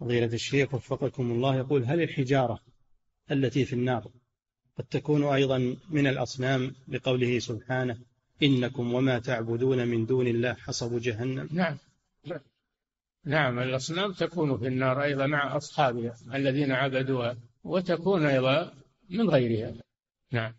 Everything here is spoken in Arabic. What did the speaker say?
فضيلة الشيخ وفقكم الله يقول هل الحجارة التي في النار قد تكون أيضا من الأصنام لقوله سبحانه إنكم وما تعبدون من دون الله حصب جهنم؟ نعم. نعم الأصنام تكون في النار أيضا مع أصحابها الذين عبدوها وتكون أيضا من غيرها. نعم.